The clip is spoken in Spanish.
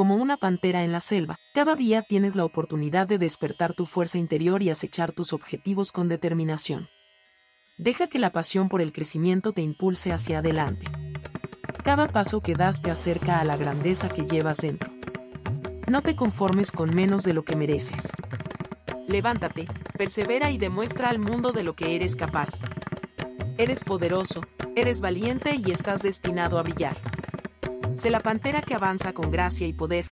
como una pantera en la selva, cada día tienes la oportunidad de despertar tu fuerza interior y acechar tus objetivos con determinación. Deja que la pasión por el crecimiento te impulse hacia adelante. Cada paso que das te acerca a la grandeza que llevas dentro. No te conformes con menos de lo que mereces. Levántate, persevera y demuestra al mundo de lo que eres capaz. Eres poderoso, eres valiente y estás destinado a brillar. Sé la pantera que avanza con gracia y poder,